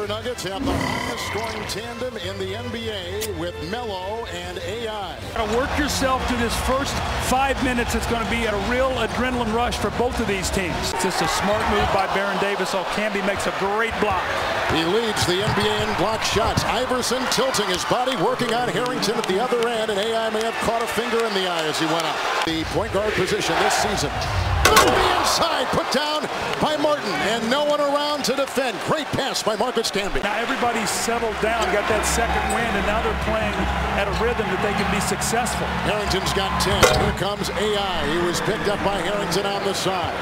Denver Nuggets have the highest scoring tandem in the NBA with Melo and AI. Gotta work yourself through this first five minutes. It's going to be a real adrenaline rush for both of these teams. It's just a smart move by Baron Davis. Oh, Camby makes a great block. He leads the NBA in block shots. Iverson tilting his body, working on Harrington at the other end, and AI may have caught a finger in the eye as he went up. The point guard position this season. The inside, put down by Martin, and no one around to defend. Great pass by Marcus Camby. Now everybody's settled down, got that second win, and now they're playing at a rhythm that they can be successful. Harrington's got 10. Here comes AI. He was picked up by Harrington on the side.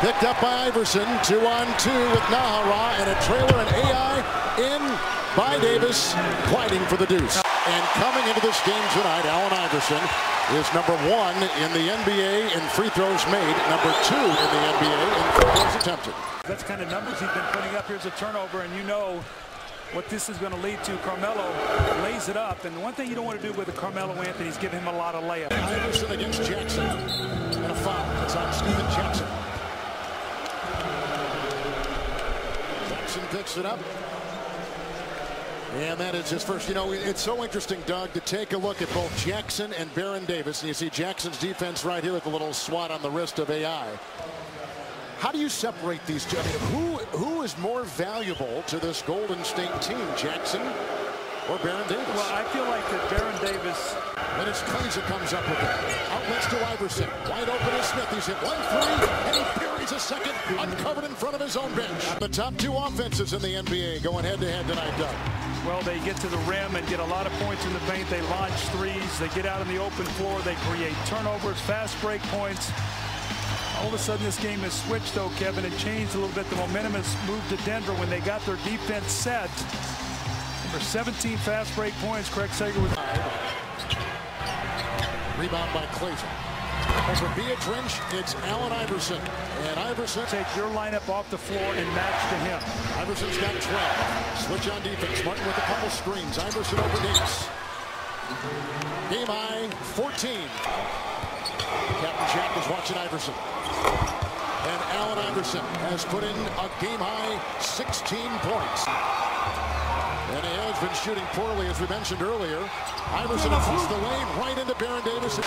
Picked up by Iverson. Two on two with Najera and a trailer and AI in by Davis, gliding for the deuce. And coming into this game tonight, Allen Iverson is number one in the NBA in free throws made, number two in the NBA in free throws attempted. That's kind of numbers he's been putting up. Here's a turnover, and you know what this is going to lead to. Carmelo lays it up, and the one thing you don't want to do with Carmelo Anthony is give him a lot of layups. Iverson against Jackson, and a foul. It's on Stephen Jackson. Jackson picks it up. And that is his first. You know, it's so interesting, Doug, to take a look at both Jackson and Baron Davis. And you see Jackson's defense right here with a little swat on the wrist of AI. How do you separate these two? I mean, who, who is more valuable to this Golden State team, Jackson or Baron Davis? Well, I feel like that Baron Davis. And it's Kleiza comes up with it. Outlets to Iverson. Wide open is Smith. He's hit one three, and he parries a second, uncovered in front of his own bench. The top two offenses in the NBA going head-to-head -head tonight, Doug. Well, they get to the rim and get a lot of points in the paint. They launch threes. They get out on the open floor. They create turnovers, fast break points. All of a sudden, this game has switched, though, Kevin. It changed a little bit. The momentum has moved to Denver when they got their defense set. For 17 fast break points, Craig Sager was... Rebound by Clayton. Over Biedrins, it's Allen Iverson. And Iverson... Take your lineup off the floor and match to him. Iverson's got 12. Switch on defense. Martin with a couple screens. Iverson over Davis. Game high, 14. Captain Jack is watching Iverson. And Allen Iverson has put in a game high 16 points. And he has been shooting poorly, as we mentioned earlier. Iverson across the lane, right into Baron Davis.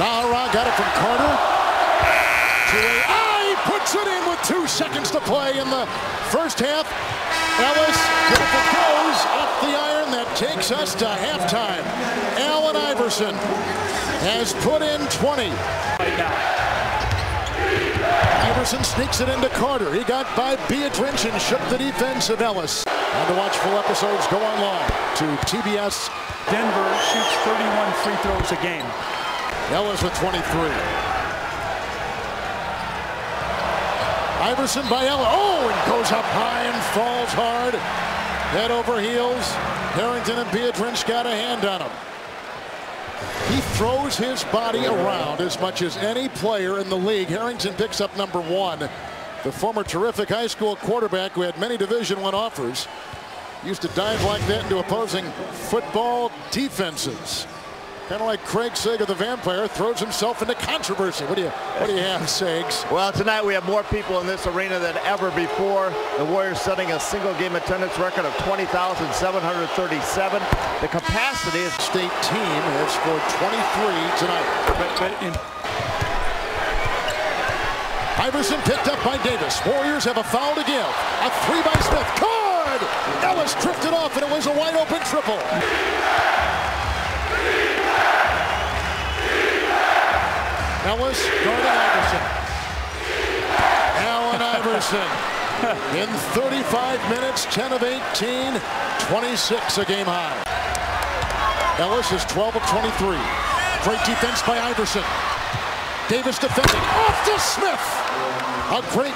Najera got it from Carter. To a, he puts it in with two seconds to play in the first half. Ellis, beautiful off the iron. That takes us to halftime. Allen Iverson has put in 20. Right now. Iverson sneaks it into Carter. He got by Biedrins and shook the defense of Ellis. And to watch full episodes, go online to TBS. Denver shoots 31 free throws a game. Ellis with 23. Iverson by Ellis. Oh, and goes up high and falls hard. Head over heels. Harrington and Biedrins got a hand on him. He throws his body around as much as any player in the league. Harrington picks up number one. The former terrific high school quarterback who had many Division One offers used to dive like that into opposing football defenses. Kind of like Craig Sager, the vampire, throws himself into controversy. What do you, what do you have, Sags? Well, tonight we have more people in this arena than ever before. The Warriors setting a single game attendance record of 20,737. The capacity is state team has scored 23 tonight. But, but in Iverson picked up by Davis. Warriors have a foul to give. A three by Smith. Good! Ellis drifted off, and it was a wide open triple. Ellis guarding Iverson. Allen Iverson in 35 minutes, 10 of 18, 26 a game high. Ellis is 12 of 23. Great defense by Iverson. Davis defending. Off to Smith. A great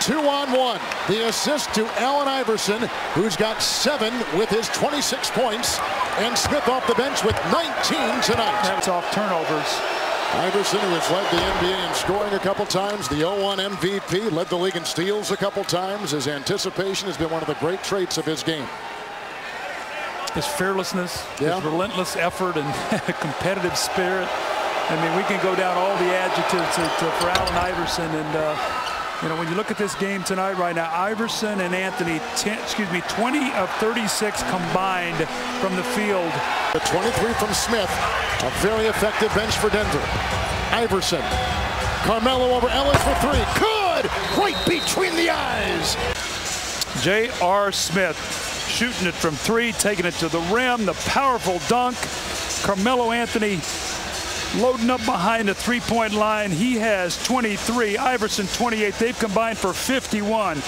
two-on-one. The assist to Allen Iverson, who's got seven with his 26 points. And Smith off the bench with 19 tonight. That's off turnovers. Iverson, who has led the NBA in scoring a couple times, the 0-1 MVP, led the league in steals a couple times. His anticipation has been one of the great traits of his game. His fearlessness, Yeah. his relentless effort, and competitive spirit. I mean, we can go down all the adjectives to, to, for Allen Iverson, and uh, You know, when you look at this game tonight, right now, Iverson and Anthony, 10, excuse me, 20 of 36 combined from the field. The 23 from Smith, a very effective bench for Denver. Iverson, Carmelo over Ellis for three. Good! Right between the eyes. J.R. Smith shooting it from three, taking it to the rim, the powerful dunk. Carmelo Anthony loading up behind the three-point line. He has 23, Iverson 28. They've combined for 51.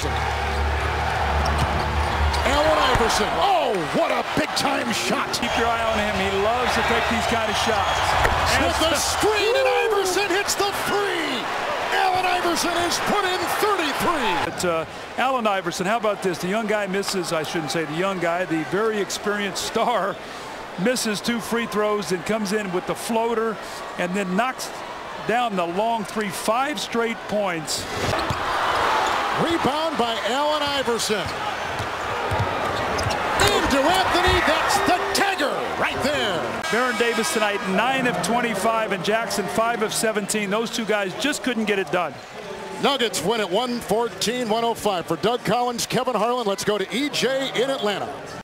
Allen Iverson. Oh, what a big-time shot. Keep your eye on him. He loves to take these kind of shots. With the screen, and Iverson hits the three. Allen Iverson is put in 33. But, uh, Allen Iverson, how about this? The young guy misses, I shouldn't say the young guy, the very experienced star misses two free throws and comes in with the floater and then knocks down the long three, five straight points. Rebound by Allen Iverson. Into Anthony, that's the tagger right there. Baron Davis tonight, 9 of 25, and Jackson 5 of 17. Those two guys just couldn't get it done. Nuggets win at 114-105. For Doug Collins, Kevin Harlan, let's go to EJ in Atlanta.